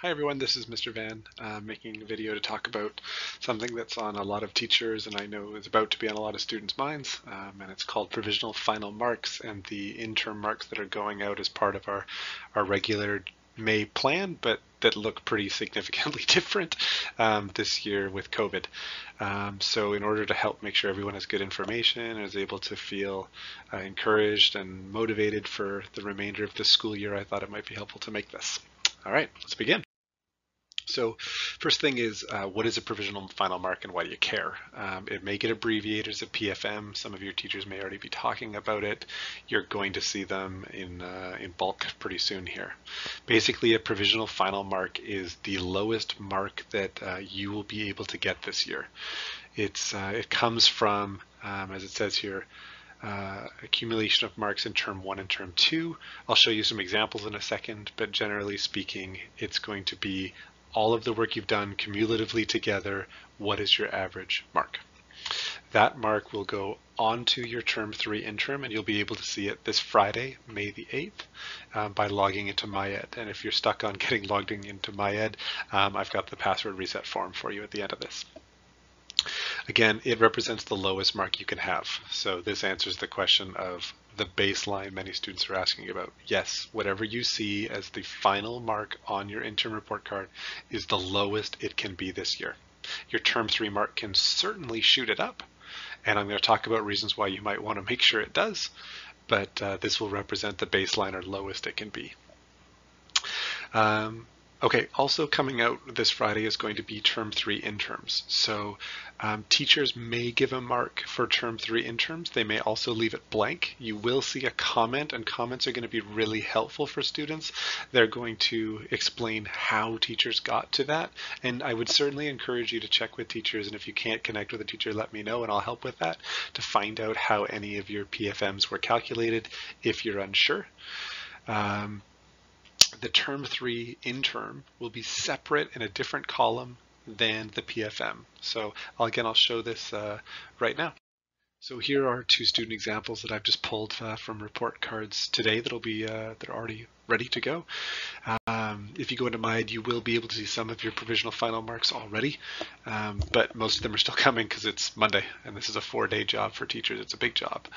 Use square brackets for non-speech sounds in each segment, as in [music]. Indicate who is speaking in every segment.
Speaker 1: Hi everyone, this is Mr. Van uh, making a video to talk about something that's on a lot of teachers and I know is about to be on a lot of students' minds um, and it's called provisional final marks and the interim marks that are going out as part of our, our regular May plan but that look pretty significantly [laughs] different um, this year with COVID. Um, so in order to help make sure everyone has good information and is able to feel uh, encouraged and motivated for the remainder of the school year, I thought it might be helpful to make this. All right, let's begin. So first thing is, uh, what is a provisional final mark and why do you care? Um, it may get abbreviated as a PFM. Some of your teachers may already be talking about it. You're going to see them in, uh, in bulk pretty soon here. Basically, a provisional final mark is the lowest mark that uh, you will be able to get this year. It's, uh, it comes from, um, as it says here, uh, accumulation of marks in term one and term two. I'll show you some examples in a second, but generally speaking, it's going to be all of the work you've done cumulatively together, what is your average mark? That mark will go onto your term three interim and you'll be able to see it this Friday, May the 8th um, by logging into MyEd. And if you're stuck on [laughs] getting logged in into MyEd, um, I've got the password reset form for you at the end of this. Again, it represents the lowest mark you can have. So this answers the question of the baseline many students are asking about. Yes, whatever you see as the final mark on your interim report card is the lowest it can be this year. Your term three mark can certainly shoot it up. And I'm going to talk about reasons why you might want to make sure it does. But uh, this will represent the baseline or lowest it can be. Um, Okay, also coming out this Friday is going to be term three interims. So um, teachers may give a mark for term three interims. They may also leave it blank. You will see a comment and comments are going to be really helpful for students. They're going to explain how teachers got to that. And I would certainly encourage you to check with teachers. And if you can't connect with a teacher, let me know and I'll help with that to find out how any of your PFMs were calculated if you're unsure. Um, the term three interim will be separate in a different column than the PFM. So again, I'll show this uh, right now. So here are two student examples that I've just pulled uh, from report cards today that'll be uh, that are already ready to go. Um, if you go into MyEd, you will be able to see some of your provisional final marks already, um, but most of them are still [laughs] coming because it's Monday and this is a four-day job for teachers. It's a big job.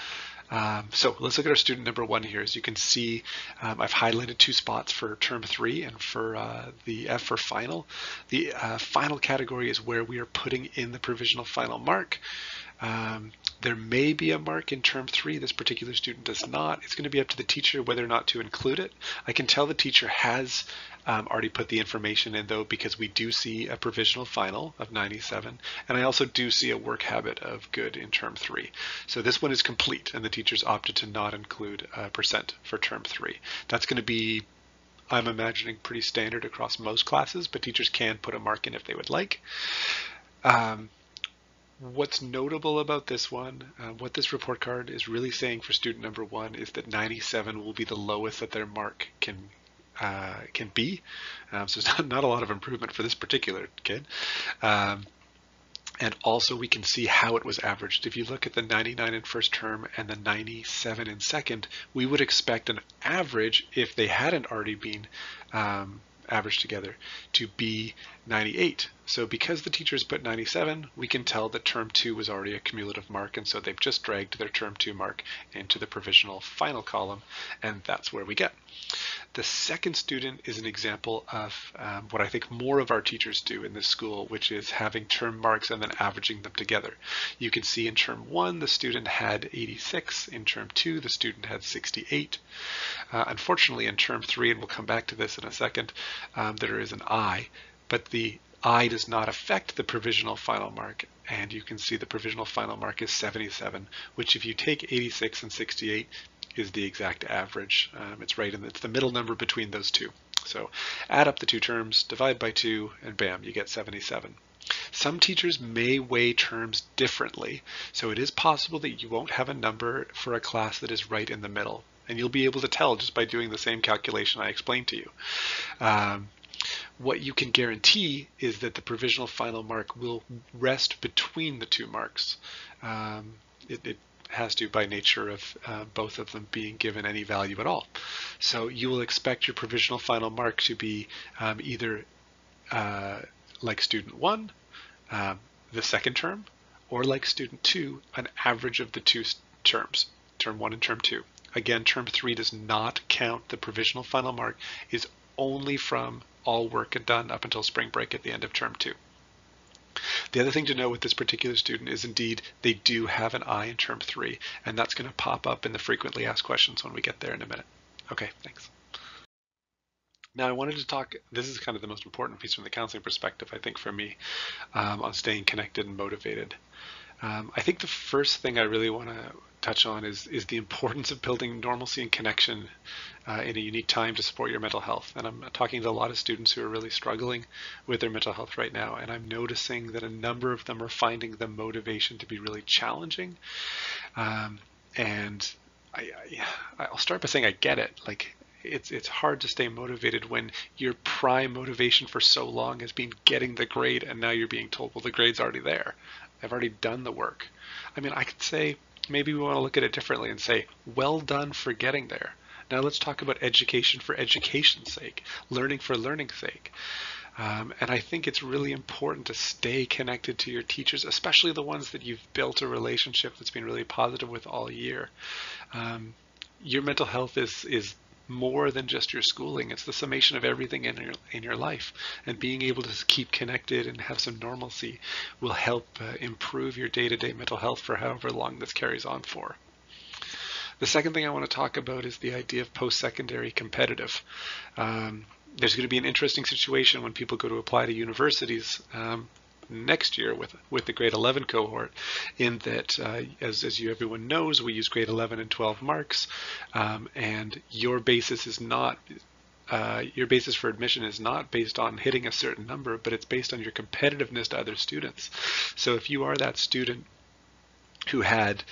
Speaker 1: Um, so let's look at our student number one here. As you can see, um, I've highlighted two spots for term three and for uh, the F for final. The uh, final category is where we are putting in the provisional final mark. Um, there may be a mark in term three. This particular student does not. It's going to be up to the teacher whether or not to include it. I can tell the teacher has um, already put the information in though because we do see a provisional final of 97 and I also do see a work habit of good in term three. So this one is complete and the teachers opted to not include a percent for term three. That's going to be I'm imagining pretty standard across most classes, but teachers can put a mark in if they would like. Um, What's notable about this one, uh, what this report card is really saying for student number one is that 97 will be the lowest that their mark can uh, can be. Um, so there's [laughs] not, not, a lot of improvement for this particular kid. Um, and also we can see how it was averaged. If you look at the 99 in first term and the 97 in second, we would expect an average if they hadn't already been um, averaged together to be 98. So because the teachers put 97, we can tell that term 2 was already a cumulative mark, and so they've just dragged their term 2 mark into the provisional final column, and that's where we get. The second student is an example of um, what I think more of our teachers do in this school, which is having term marks and then averaging them together. You can see in term 1 the student had 86, in term 2 the student had 68. Uh, unfortunately in term 3, and we'll come back to this in a second, um, there is an I but the I does not affect the provisional final mark. And you can see the provisional final mark is 77, which if you take 86 and 68 is the exact average. Um, it's right in the, it's the middle number between those two. So add up the two terms, divide by two, and bam, you get 77. Some teachers may weigh terms differently, so it is possible that you won't have a number for a class that is right in the middle. And you'll be able to tell just by doing the same calculation I explained to you. Um, what you can guarantee is that the provisional final mark will rest between the two marks. Um, it, it, has to by nature of uh, both of them being given any value at all. So you will expect your provisional final mark to be um, either uh, like student one, um, the second term, or like student two, an average of the two terms, term one and term two. Again, term three does not count. The provisional final mark is only from all work done up until spring break at the end of term two. The other thing to know with this particular student is indeed they do have an I in term three, and that's going to pop up in the frequently asked questions when we get there in a minute. Okay, thanks. Now I wanted to talk, this is kind of the most important piece from the counseling perspective, I think for me, um, on staying connected and motivated. Um, I think the first thing I really want to touch on is is the importance of building normalcy and connection uh, in a unique time to support your mental health. And I'm talking to a lot of students who are really struggling with their mental health right now, and I'm noticing that a number of them are finding the motivation to be really challenging. Um, and I, I, I'll start by saying I get it. Like it's it's hard to stay motivated when your prime motivation for so long has been getting the grade and now you're being told well the grade's already there i've already done the work. I mean i could say maybe we want to look at it differently and say well done for getting there. Now let's talk about education for education's sake learning for learning's sake. Um, and I think it's really important to stay connected to your teachers, especially the ones that you've built a relationship that's been really positive with all year. Um, your mental health is is more than just your schooling. It's the summation of everything in your in your life, and being able to keep connected and have some normalcy will help uh, improve your day-to-day mental health for however long this carries on for. The second thing I want to talk about is the idea of post-secondary competitive. Um, there's going to be an interesting situation when people go to apply to universities. Um, next year with with the grade 11 cohort in that uh, as, as you everyone knows we use grade 11 and 12 marks um, and your basis is not uh, your basis for admission is not based on hitting a certain number, but it's based on your competitiveness to other students. So if you are that student who had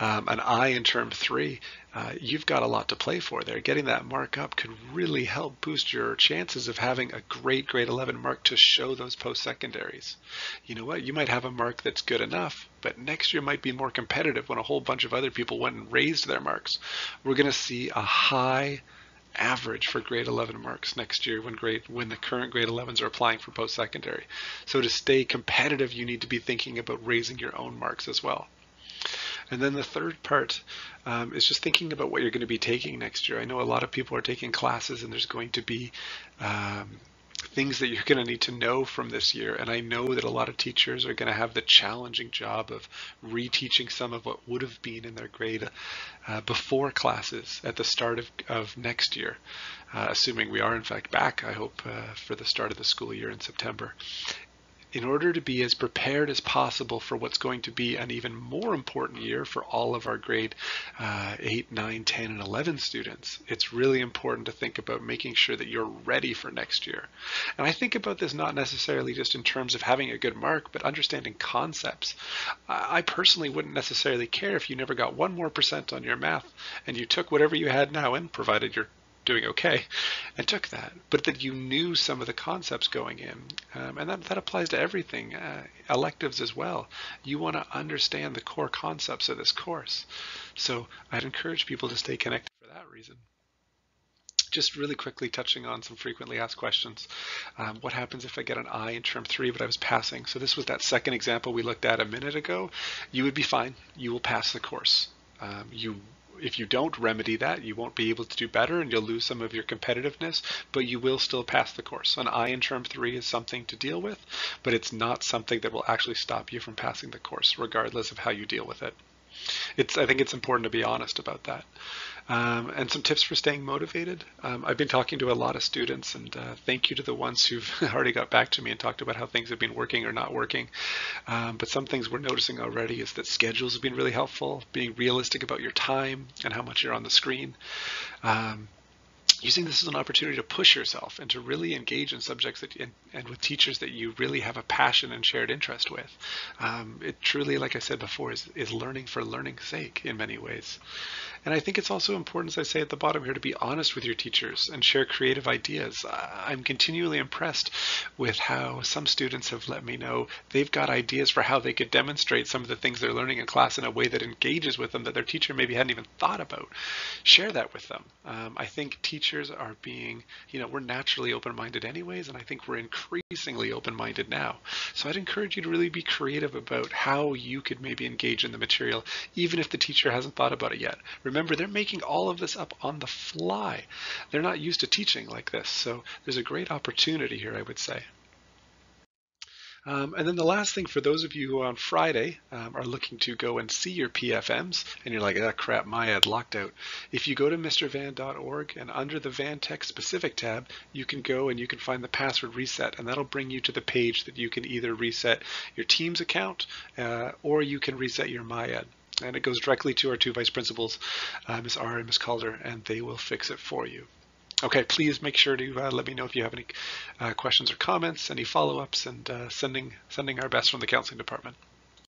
Speaker 1: um, an I in term three, uh, you've got a lot to play for there. Getting that mark up could really help boost your chances of having a great grade 11 mark to show those post secondaries. You know what? You might have a mark that's good enough, but next year might be more competitive when a whole bunch of other people went and raised their marks. We're going to see a high average for grade 11 marks next year when grade when the current grade 11s are applying for post secondary. So to stay competitive, you need to be thinking about raising your own marks as well. And then the third part um, is just thinking about what you're going to be taking next year. I know a lot of people are taking classes and there's going to be um, things that you're going to need to know from this year. And I know that a lot of teachers are going to have the challenging job of reteaching some of what would have been in their grade uh, before classes at the start of, of next year, uh, assuming we are in fact back, I hope, uh, for the start of the school year in September in order to be as prepared as possible for what's going to be an even more important year for all of our grade uh, 8, 9, 10, and 11 students, it's really important to think about making sure that you're ready for next year. And I think about this not necessarily just in terms of having a good mark, but understanding concepts. I personally wouldn't necessarily care if you never got one more percent on your math and you took whatever you had now and provided you're doing okay and took that, but that you knew some of the concepts going in. Um, and that, that applies to everything, uh, electives as well. You want to understand the core concepts of this course. So I'd encourage people to stay connected for that reason. Just really quickly touching on some frequently asked questions. Um, what happens if I get an I in term three, but I was passing? So this was that second example we looked at a minute ago. You would be fine. You will pass the course. Um, you if you don't remedy that, you won't be able to do better and you'll lose some of your competitiveness, but you will still pass the course. An I in term three is something to deal with, but it's not something that will actually stop you from passing the course, regardless of how you deal with it. It's, I think it's important to be honest about that. Um, and some tips for staying motivated. Um, I've been talking to a lot of students, and uh, thank you to the ones who've [laughs] already got back to me and talked about how things have been working or not working. Um, but some things we're noticing already is that schedules have been really helpful, being realistic about your time and how much you're on the screen. Using this as an opportunity to push yourself and to really engage in subjects that and, and with teachers that you really have a passion and shared interest with. Um, it truly, like I said before, is, is learning for learning's sake in many ways. And I think it's also important, as I say at the bottom here, to be honest with your teachers and share creative ideas. I'm continually impressed with how some students have let me know they've got ideas for how they could demonstrate some of the things they're learning in class in a way that engages with them that their teacher maybe hadn't even thought about. Share that with them. Um, I think teachers are being, you know, we're naturally open-minded anyways, and I think we're increasingly open-minded now. So I'd encourage you to really be creative about how you could maybe engage in the material, even if the teacher hasn't thought about it yet. Remember, they're making all of this up on the fly. They're not used to teaching like this, so there's a great opportunity here, I would say. Um, and then the last thing for those of you who on Friday um, are looking to go and see your PFMs and you're like, ah, crap, MyEd locked out. If you go to mrvan.org and under the VanTech specific tab, you can go and you can find the password reset and that'll bring you to the page that you can either reset your Teams account uh, or you can reset your MyEd. And it goes directly to our two vice principals, uh, Ms. R and Ms. Calder, and they will fix it for you. Okay, please make sure to uh, let me know if you have any uh, questions or comments, any follow-ups, and uh, sending sending our best from the counseling department.